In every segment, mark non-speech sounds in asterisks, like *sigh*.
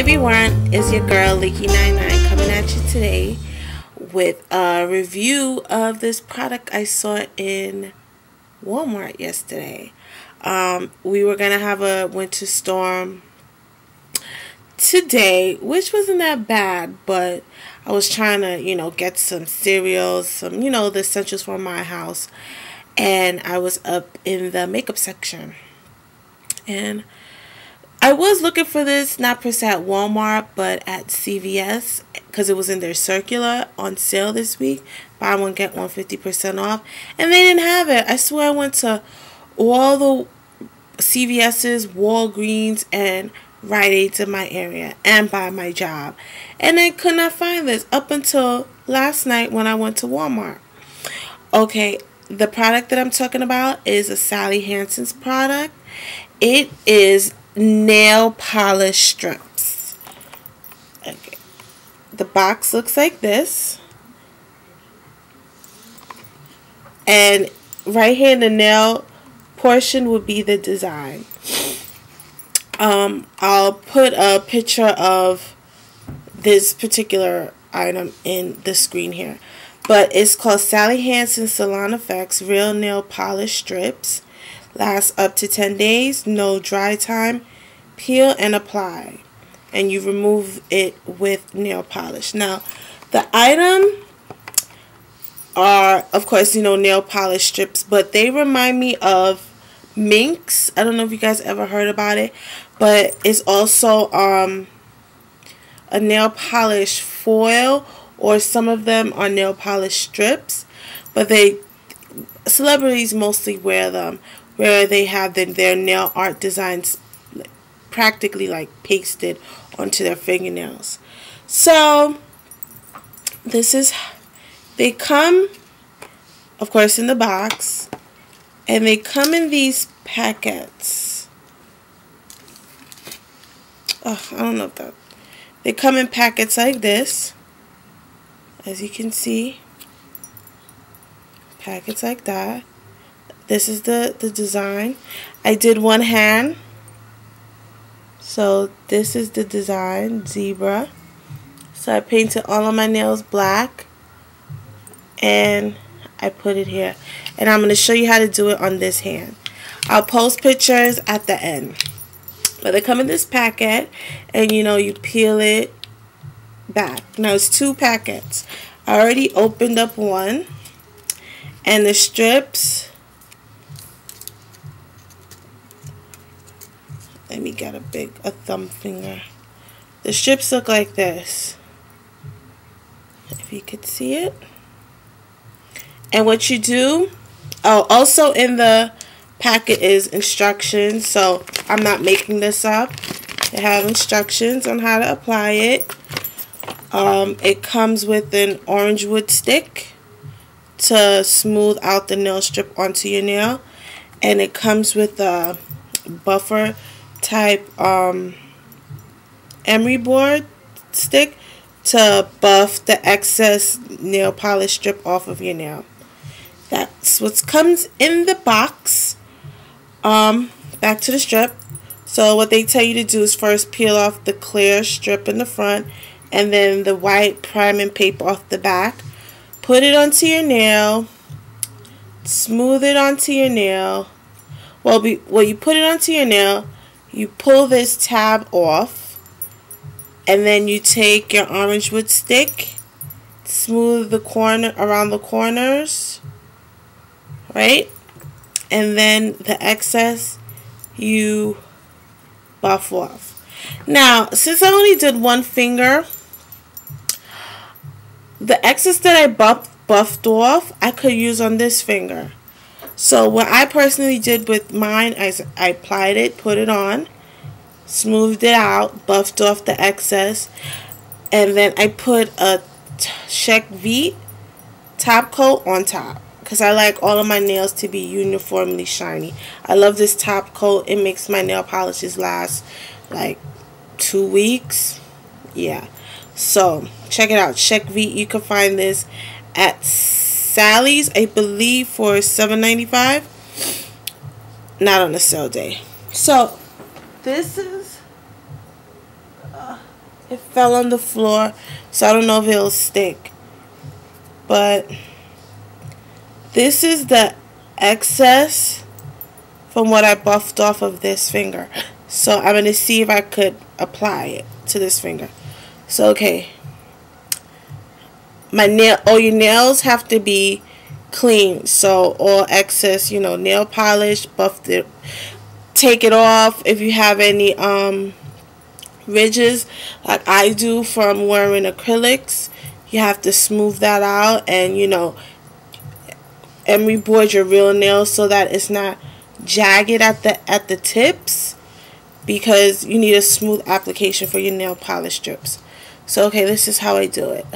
everyone, it's your girl LEEKI99 coming at you today with a review of this product I saw in Walmart yesterday. Um, we were going to have a winter storm today, which wasn't that bad, but I was trying to, you know, get some cereals, some, you know, the essentials for my house, and I was up in the makeup section. And I was looking for this, not per se at Walmart, but at CVS because it was in their circular on sale this week. Buy one, get one 50% off. And they didn't have it. I swear I went to all the CVS's, Walgreens, and Rite Aids in my area and by my job. And I could not find this up until last night when I went to Walmart. Okay, the product that I'm talking about is a Sally Hansen's product. It is nail polish strips. Okay. The box looks like this. And right here in the nail portion would be the design. Um, I'll put a picture of this particular item in the screen here. But it's called Sally Hansen Salon Effects Real Nail Polish Strips. Lasts up to 10 days, no dry time. Peel and apply. And you remove it with nail polish. Now, the item are, of course, you know, nail polish strips, but they remind me of Minx. I don't know if you guys ever heard about it, but it's also um, a nail polish foil or some of them are nail polish strips, but they celebrities mostly wear them where they have the, their nail art designs practically like pasted onto their fingernails. So this is they come of course in the box and they come in these packets. Oh, I don't know if that they come in packets like this as you can see packets like that this is the, the design. I did one hand. So this is the design, zebra. So I painted all of my nails black. And I put it here. And I'm going to show you how to do it on this hand. I'll post pictures at the end. But they come in this packet. And you know, you peel it back. Now it's two packets. I already opened up one. And the strips Let me get a big, a thumb finger. The strips look like this. If you could see it. And what you do, oh, also in the packet is instructions. So I'm not making this up. They have instructions on how to apply it. Um, it comes with an orange wood stick to smooth out the nail strip onto your nail. And it comes with a buffer type um, emery board stick to buff the excess nail polish strip off of your nail. That's what comes in the box. Um, back to the strip. So what they tell you to do is first peel off the clear strip in the front and then the white priming paper off the back. Put it onto your nail. Smooth it onto your nail. Well, be, well, you put it onto your nail you pull this tab off and then you take your orange wood stick smooth the corner around the corners right? And then the excess you buff off. Now since I only did one finger the excess that I buff, buffed off I could use on this finger so what I personally did with mine is I applied it, put it on, smoothed it out, buffed off the excess, and then I put a Seche Vite top coat on top because I like all of my nails to be uniformly shiny. I love this top coat. It makes my nail polishes last like two weeks. Yeah. So check it out. Seche Vite. You can find this at Sally's, I believe, for $7.95. Not on a sale day. So, this is uh, It fell on the floor, so I don't know if it'll stick. But this is the excess from what I buffed off of this finger. So I'm going to see if I could apply it to this finger. So, okay. My nail, all your nails have to be clean. So all excess, you know, nail polish, buff it, take it off. If you have any um, ridges, like I do from wearing acrylics, you have to smooth that out and, you know, and reboard your real nails so that it's not jagged at the at the tips because you need a smooth application for your nail polish strips. So okay, this is how I do it.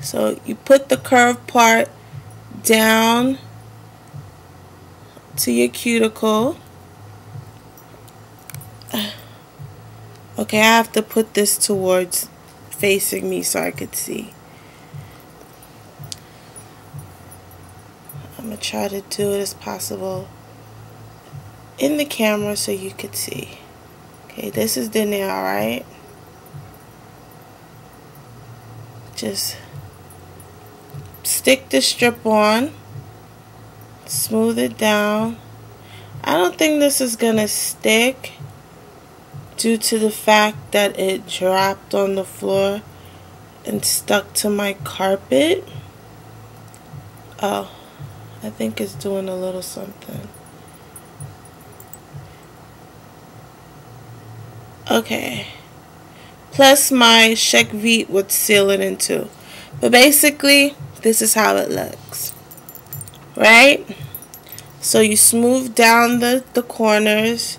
So you put the curved part down to your cuticle. *sighs* Okay, I have to put this towards facing me so I could see. I'm going to try to do it as possible in the camera so you could see. Okay, this is the nail, right? Just stick the strip on, smooth it down. I don't think this is going to stick due to the fact that it dropped on the floor and stuck to my carpet. Oh, I think it's doing a little something. Okay. Plus my Seche Vite would seal it in too. But basically, this is how it looks. Right? So you smooth down the the corners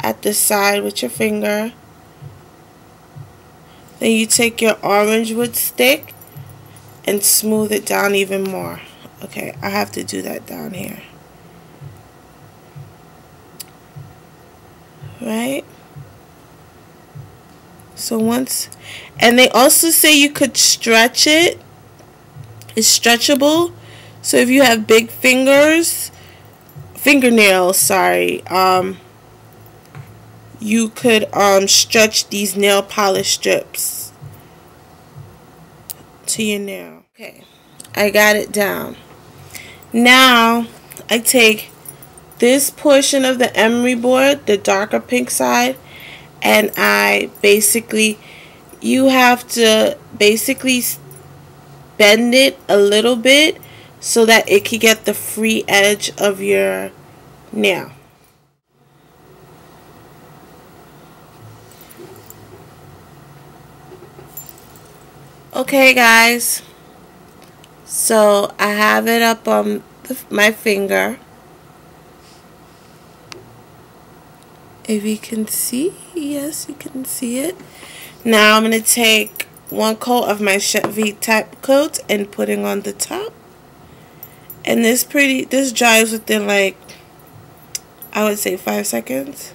at the side with your finger. Then you take your orange wood stick and smooth it down even more. Okay I have to do that down here. Right? So once and they also say you could stretch it is stretchable. So if you have big fingers, fingernails, sorry, um, you could um, stretch these nail polish strips to your nail. Okay, I got it down. Now, I take this portion of the emery board, the darker pink side, and I basically, you have to basically bend it a little bit so that it can get the free edge of your nail. Okay guys, so I have it up on my finger. If you can see, yes you can see it. Now I'm going to take one coat of my Vite type coat and putting on the top. And this pretty, this dries within like, I would say five seconds.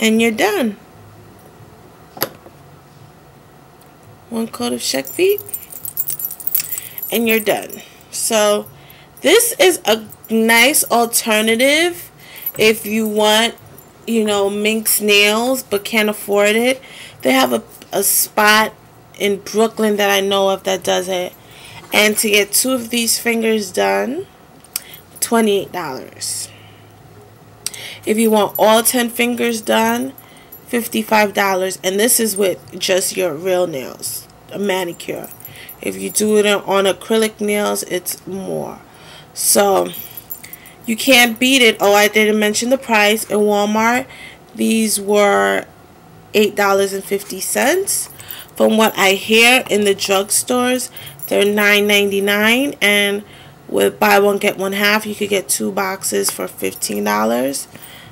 And you're done. One coat of Seche Vite. And you're done. So, this is a nice alternative if you want, you know, Minx nails but can't afford it, they have a, a spot in Brooklyn that I know of that does it. And to get two of these fingers done, $28. If you want all 10 fingers done, $55. And this is with just your real nails, a manicure. If you do it on acrylic nails, it's more. So, you can't beat it. Oh, I didn't mention the price. In Walmart, these were $8.50. From what I hear in the drugstores, they're $9.99 and with buy one get one half, you could get two boxes for $15.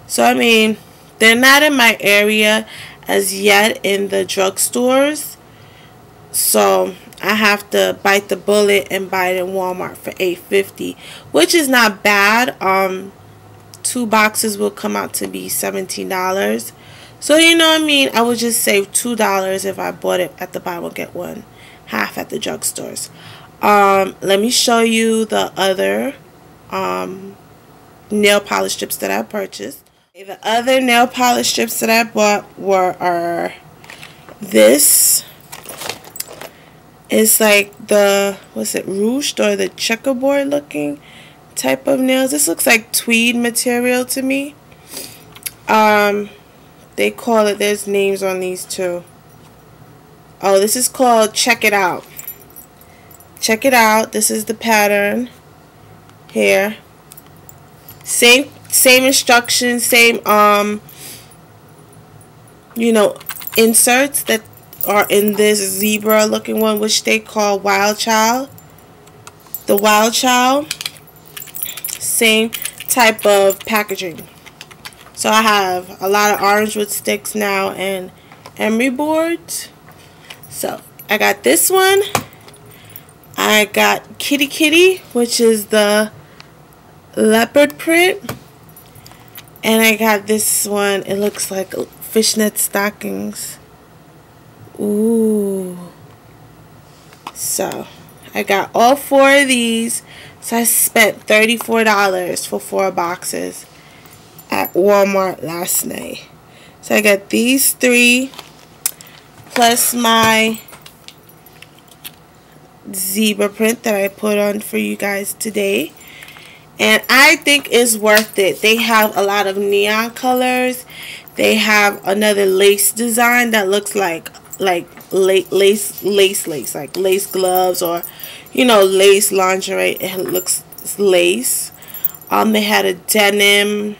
So I mean, they're not in my area as yet in the drugstores. So I have to bite the bullet and buy it in Walmart for $8.50, which is not bad. Um, two boxes will come out to be $17. So, you know what I mean? I would just save $2 if I bought it at the buy one get one half at the drugstores. Um, let me show you the other um, nail polish strips that I purchased. The other nail polish strips that I bought were are this is like the what's it ruched or the checkerboard looking type of nails. This looks like tweed material to me. Um, they call it. There's names on these too. Oh, this is called Check It Out. Check it out. This is the pattern here. Same same instructions, same um you know inserts that are in this zebra looking one which they call Wild Child. The Wild Child same type of packaging. So I have a lot of orange wood sticks now and emery boards. So I got this one. I got Kitty Kitty, which is the leopard print. And I got this one. It looks like fishnet stockings. Ooh. So, I got all four of these. So, I spent $34 for four boxes at Walmart last night. So, I got these three plus my zebra print that I put on for you guys today and I think it's worth it. They have a lot of neon colors. They have another lace design that looks like like lace lace lace like lace gloves or you know lace lingerie. It looks lace. Um, they had a denim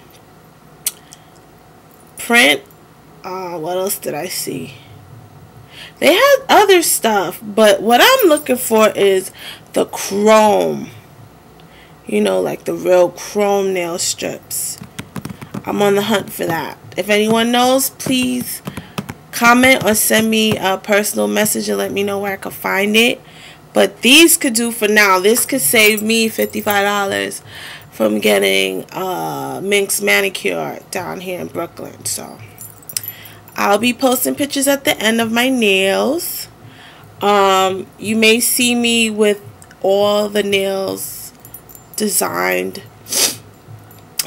print. Uh, what else did I see? They had other stuff, but what I'm looking for is the chrome you know, like the real chrome nail strips. I'm on the hunt for that. If anyone knows, please comment or send me a personal message and let me know where I can find it. But these could do for now. This could save me $55 from getting a Minx manicure down here in Brooklyn. So I'll be posting pictures at the end of my nails. Um, you may see me with all the nails designed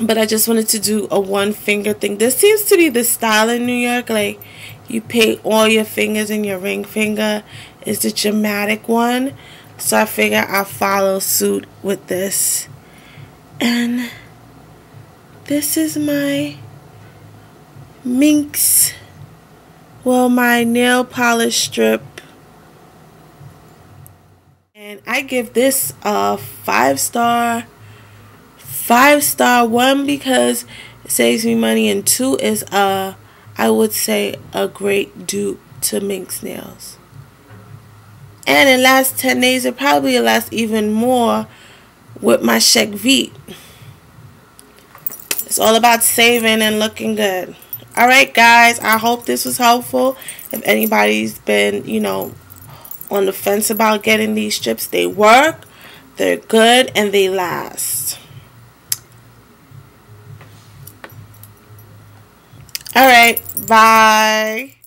but I just wanted to do a one finger thing. This seems to be the style in New York. Like you paint all your fingers and your ring finger is the dramatic one. So I figure I'll follow suit with this. And this is my Minx. Well, my nail polish strip. And I give this a five star five star one because it saves me money and two is a I would say a great dupe to Minx nails. And in last 10 days it probably will last even more with my Seche Vite it's all about saving and looking good. Alright guys I hope this was helpful. If anybody's been you know on the fence about getting these strips they work they're good and they last All right. Bye.